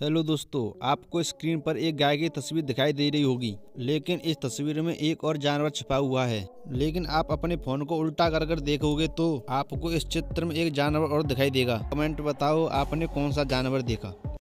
Hello दोस्तों, आपको screen पर एक गाय की तस्वीर दिखाई दे रही होगी, लेकिन इस तस्वीर में एक और जानवर छिपा हुआ है। लेकिन आप अपने फ़ोन को उल्टा कर कर देखोगे तो आपको इस चित्र में एक जानवर और दिखाई देगा। कमेंट बताओ आपने कौन सा जानवर देखा।